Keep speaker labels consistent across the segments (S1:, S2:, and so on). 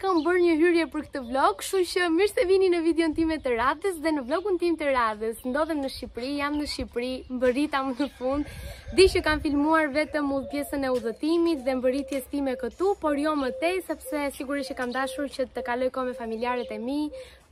S1: kam bërë një hyrje për këtë vlog, kështu që mirë se vini në videon time të radhës dhe në vlogun tim të radhës. Ndodhem në Shqipëri, jam në Shqipëri, mbërritam në fund. Di që kam filmuar vetëm udhë pjesën e udhëtimit dhe mbërritjes time këtu, por jo më tej, sepse sigurisht që kam dashur që të kaloj kohë me familjarët e mi,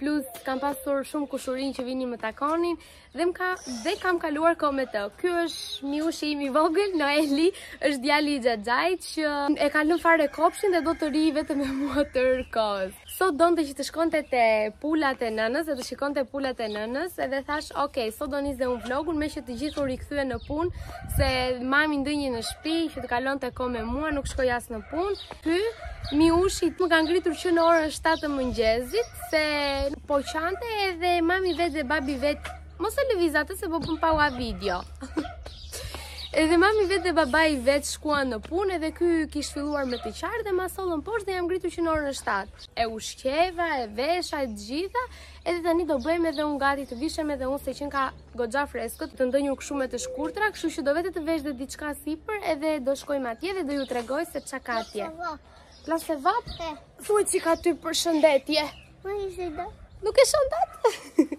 S1: plus kam pasur shumë kushurin që vinin më takonin, dhe, ka, dhe kam kaluar kohë me të. Ky është miushi imi vogël, Noeli, është djali i xhaxhait që e ka lënë fare kopshin dhe do të rrijë vetëm me mua tërë kohës. Sot donte që të shkonte te pulat e nënës dhe të shikonte pulat e nënës edhe thashë, ok, sot do nis dhe unë vlogun meqë të gjithë u rikthyen në punë se mami ndenji në shpi që të kalonte kohë me mua nuk shkoi as në punë. Ky miushi më ka ngritur që në orën 7 të mëngjesit se po qante edhe mami i vet dhe babi i vet Mos e lëviz atë se po bën palla video. Edhe mami i vet dhe babai i vet shkuan në punë dhe ky kish filluar me të qarë dhe ma sollën poshtë dhe jam ngritur që në orën 7. E ushqeva, e vesha, të gjitha, edhe tani do bëhem edhe unë gati të vishem edhe unë se qenka goxha freskët, të ndenjur kështu me të shkurtra, kështu që do vete të vesh dhe diçka sipër edhe do shkojmë atje dhe do ju tregoj se çka ka atje. Plasë vap? Thuaj si ka ty për shëndetje. Nuk e shëndet?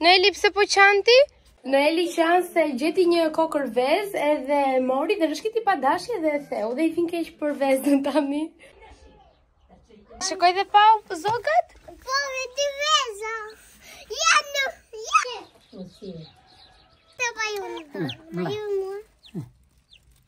S1: Noeli, pse po qan ti? Noeli qan se gjeti një kokërr vezë edhe e mori dhe rrëshqiti padashje edhe e theu dhe i vjen keq për vezën tani. Shkoi dhe pa zogat?
S2: Po, dhe ti veza. Ja në, ja. Të pa ju në të, pa ju
S1: në.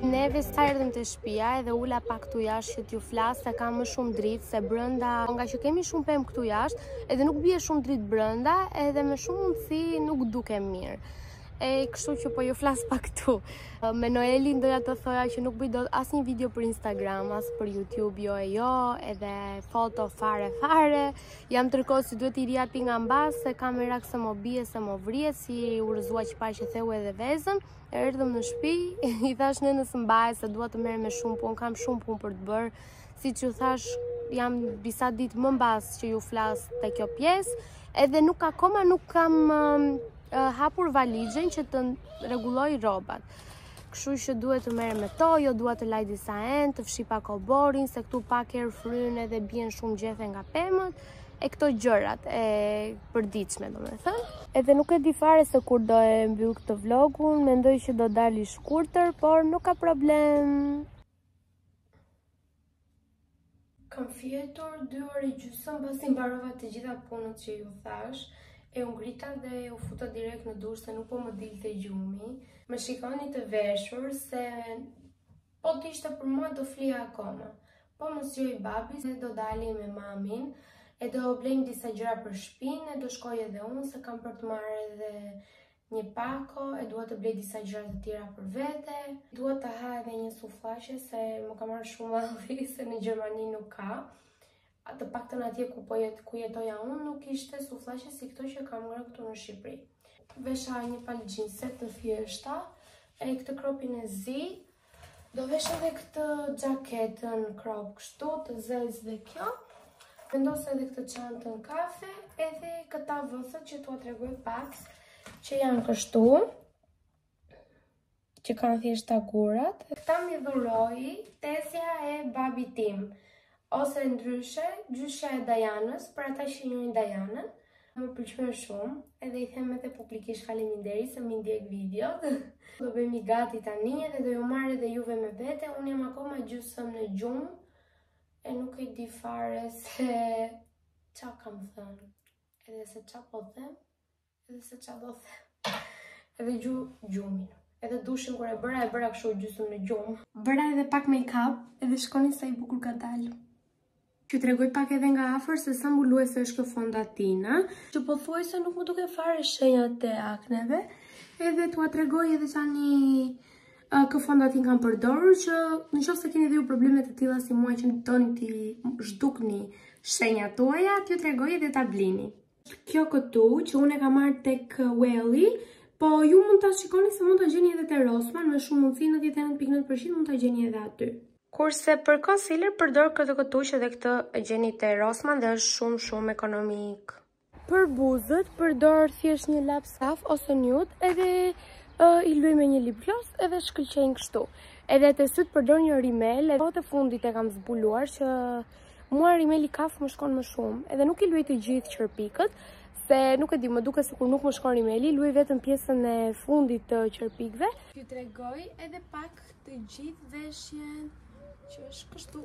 S1: Neve sa erdhëm te shpia edhe u ula pak këtu jashtë që t'ju flas se ka më shumë dritë se brenda po ngaqë kemi shumë pemë këtu jashtë edhe nuk bie shumë dritë brenda edhe me shumë mundësi nuk dukem mirë e kështu që po ju flas pak këtu me Noelin doja të thoja që nuk bëj dot asnjë video për Instagram as për Youtube jo e jo edhe foto fare fare Jam tërë kohës, i duhet t'i rri atij nga mbas se kam merak se mo bie se mo vritet si u rrëzua qëparë që theu edhe vezën erdhëm në shpi i thashë nënës mbaje se duhet të merrem me shumë punë kam shumë punë për të bërë siç ju thashë jam disa ditë më mbas që ju flas te kjo pjesë edhe nuk akoma nuk kam um, uh, hapur valixhen që të rregulloj rrobat. Kështu që duhet të merrem me to, jo dua të laj disa enë, të fshi pak oborrin, se këtu pak erë fryn edhe bien shumë gjethe nga pemët, e këto gjërat e përditshme, domethënë. Edhe nuk e di fare se kur do e mbyll këtë vlogun, mendoj që do dal i shkurtër, por nuk ka problem. Kam fjetur dy orë e gjysëm pasi mbarova të gjitha punët që ju thash, e u ngrita dhe u futa direkt në dush se nuk po më dilte gjumi. Më shikoni të veshur se po të ishte për mua do flija akoma. Po më zgjoi babi se do dali me mamin e do blejnë disa gjëra për shpinë e do shkoj edhe unë se kam për të marrë edhe Një pako, e duhet të blej disa gjëra të tjera për vete. Dua të ha edhe një sufllaqe se më ka marrë shumë malli se në Gjermani nuk ka. A të paktën atje ku po jet, ku jetoja unë nuk ishte sufllaqe si këto që kam ngrënë këtu në Shqipëri. Vesha një palë xhinse të thjeshta, e këtë kropin e zi, Do vesh edhe këtë xhaketën krop kështu të zezë dhe kjo. Vendos edhe këtë çantën kafe, edhe këta vëthët që t'ua tregoj pak, që janë kështu, që kanë thjesht ca gurë. Këta m'i dhuroi tezja e babit tim. Ose ndryshe, gjyshja e Dajanës, për ata që njohin Dajanën, më pëlqyen shumë, edhe i them edhe publikisht faleminderit se m'i ndjek videot. do bëhemi gati tani edhe do ju marr edhe juve me vete. Unë jam akoma gjysëm në gjumë e nuk e di fare se ça kam thënë. Edhe se ça po them, Edhe se ça do them. Edhe gju gjumin. Edhe dushin kur e bëra e bëra kështu gjysëm në gjumë. Bëra edhe pak make up, edhe shikoni sa i bukur ka dalë. T'ju tregoj pak edhe nga afër se sa mbuluese është kjo fondatina. Që pothuajse nuk më duken fare shenjat e akneve. Edhe t'jua tregoj edhe tani kë fondatinë kam përdorur që në qoftë se keni dhe ju probleme të tilla si mua që doni t'i zhdukni shenjat tuaja, t'ju tregoj edhe ta blini. Kjo këtu që unë e kam marrë tek Welly, po ju mund ta shikoni se mund ta gjeni edhe te Rossmann me shumë mundësi 99.9% mund ta gjeni edhe aty. Kurse për concealer përdor këtë këtu që dhe këtë e gjeni te Rossmann dhe është shumë shumë ekonomik. Për buzët përdor thjesht një laps kaf ose nude edhe uh, i lyej me një lip gloss edhe shkëlqejnë kështu. Edhe te sytë përdor një rimel, edhe të fundit e kam zbuluar që Mua Rimeli Kaf më shkon më shumë, edhe nuk i luaj të gjithë qerpikët, se nuk e di, më duke si kur nuk më shkon Rimeli, luaj vetëm pjesën e fundit të qerpikëve. Ju tregoj edhe pak të gjithë veshjen, që është kështu.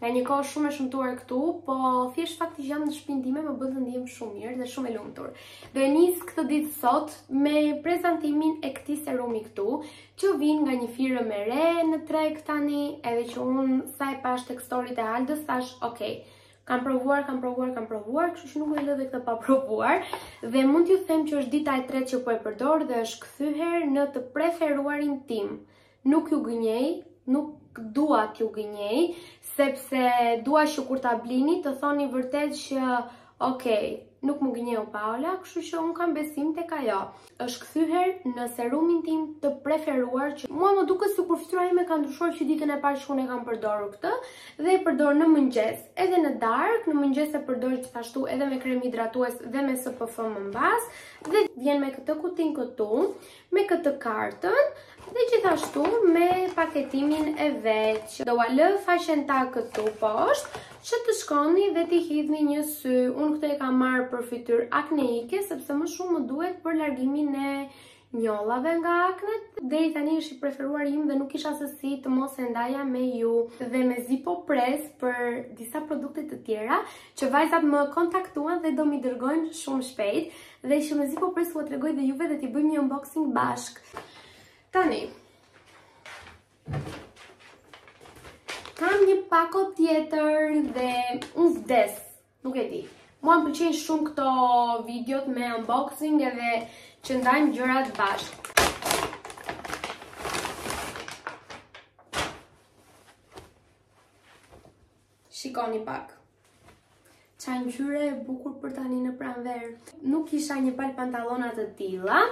S1: Nga një kohë shumë e shëmtuar këtu, po thjesht fakti që jam në shpinë time më bën të ndihem shumë mirë dhe shumë e lumtur. Do e nis këtë ditë sot me prezantimin e këtij serumi këtu, që vjen nga një firmë e re në treg tani, edhe që un sa e pash tek storit e Aldës thash, ok. Kam provuar, kam provuar, kam provuar, kështu që nuk e lë dhe këtë pa provuar dhe mund t'ju them që është dita e tretë që po e përdor dhe është kthyer në të preferuarin tim Nuk ju gënjej, nuk dua t'ju gënjej, sepse dua që kur ta blini të thoni vërtet që ok, nuk më gënjeu Paola, kështu që un kam besim tek ajo. Është kthyer në serumin tim të preferuar që mua më duket sikur fytyra ime ka ndryshuar që ditën e parë që unë e kam përdorur këtë dhe e përdor në mëngjes, edhe në darkë, në mëngjes e përdor gjithashtu edhe me krem hidratues dhe me SPF më mbas dhe vjen me këtë kutin këtu. me këtë kartën dhe gjithashtu me paketimin e vet. Do ua lë faqen te këtu poshtë që të shkoni dhe t'i hidhni një sy. Unë këtë e kam marrë për fytyrë akneike sepse më shumë më duhet për largimin e njollave nga aknet. Deri tani është i preferuar im dhe nuk kisha se si të mos e ndaja me ju. Dhe mezi po pres për disa produkte të tjera që vajzat më kontaktuan dhe do m'i dërgojnë shumë shpejt. Dhe që mezi po pres t'ju tregoj dhe juve dhe t'i bëjmë një unboxing bashk. Tani. Kam një pako tjetër dhe unë vdes, nuk e di. Mua më pëlqejnë shumë këto videot me unboxing edhe që ndajmë gjërat bashkë. Shikoni pak. Ça ngjyre e bukur për tani në pranverë. Nuk kisha një pal pantallona të tilla.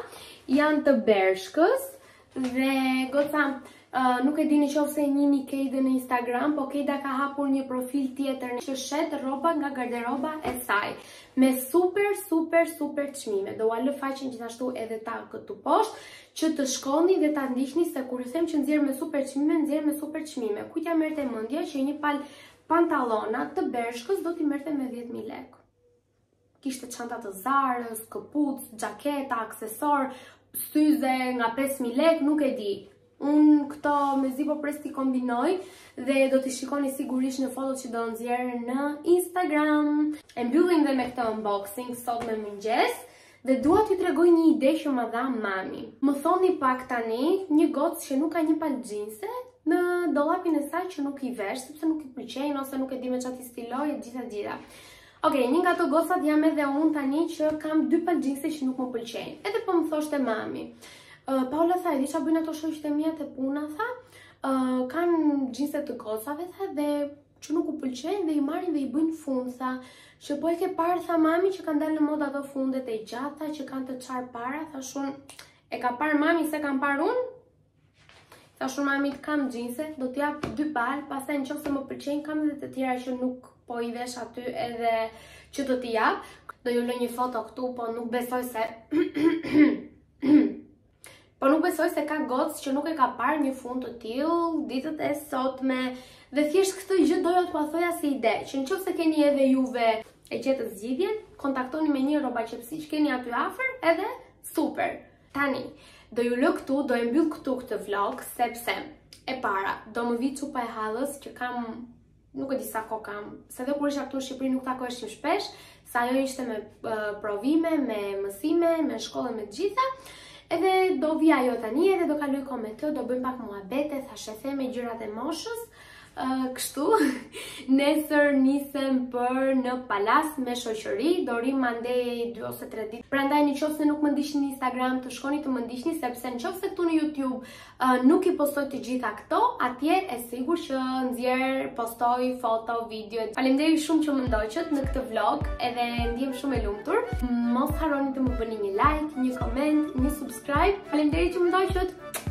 S1: Janë të Bershkës dhe goca uh, nuk e di në qoftë se njihni Kejdën në Instagram, po Kejda ka hapur një profil tjetër në që shet rroba nga garderoba e saj. Me super, super, super çmime. Do ua lë faqen gjithashtu edhe te këtu poshtë. Që të shkoni dhe ta ndiqni se kur ju them që nxjerr me super çmime, nxjerr me super çmime. Kujt ia merrte mendja që një pal pantallona të Bershkës do t'i merrte me 10000 lekë. Kishte çanta të Zarës, këpucë, xhaketa, aksesorë, syze nga 5000 lekë, nuk e di. Unë këto mezi po pres t'i kombinoj dhe do t'i shikoni sigurisht në fotot që do nxjerr në Instagram. E mbyllim dhe me këtë unboxing sot me mëngjes. Dhe dua t'ju tregoj një ide që më dha mami. Më thoni pak tani, një gocë që nuk ka një palë xhinse në dollapin e saj që nuk i vesh, sepse nuk i pëlqejnë ose nuk e di me çfarë t'i stilojë e gjitha gjitha. Ok, një nga ato gocat jam edhe unë tani që kam dy palë xhinse që nuk më pëlqejnë. Edhe po më thoshte mami. Uh, Paola tha, e di ça bëjnë ato shoqet e mia te puna, tha, uh, kanë xhinse të gocave, tha, dhe që nuk u pëlqejnë dhe i marrin dhe i bëjnë fund, tha, po e ke parë, tha mami, që kanë dalë në modë ato fundet e gjata, që kanë të çarë para, thashë unë, e ka parë mami s'e kam parë unë, thashë unë mami kam xhinse, do t'i jap dy palë, pastaj në qoftë se më pëlqejnë, kam edhe të tjera që nuk po i vesh aty edhe që do t'i jap, do ju lë një foto këtu, po nuk besoj se... Po nuk besoj se ka gocë që nuk e ka parë një fund të tillë ditët e sotme. Dhe thjesht këtë gjë doja t'jua thoja si ide, që në qoftë se keni edhe juve e gjetët zgjidhjen, kontaktoni me një rrobaqepësi që keni aty afër edhe super. Tani, do ju lë këtu, do e mbyll këtu këtë vlog, sepse e para, do më vijë çupa e hallës që kam nuk e di sa kohë kam, se dhe kur isha këtu në Shqipëri nuk takoheshim shpesh, se ajo ishte me provime, me mësime, me shkollë me të gjitha. Edhe do vijë ajo tani edhe do kaloj kohë me të, do bëjmë pak muhabete, thashetheme, gjërat e moshës. Uh, kështu, nesër nisem për në Palasë me shoqëri, do rrimë andej 2 ose 3 ditë. Prandaj në qoftë se nuk më ndiqni në Instagram, të shkoni të më ndiqni sepse në qoftë se këtu në YouTube Nuk i postoj të gjitha këto, atje e sigur që nxjerr, postoj foto, video. Faleminderit shumë që më ndoqët në këtë vlog, edhe ndihem shumë e lumtur. Mos harroni të më bëni një like, një koment, një subscribe. Faleminderit që më ndoqët.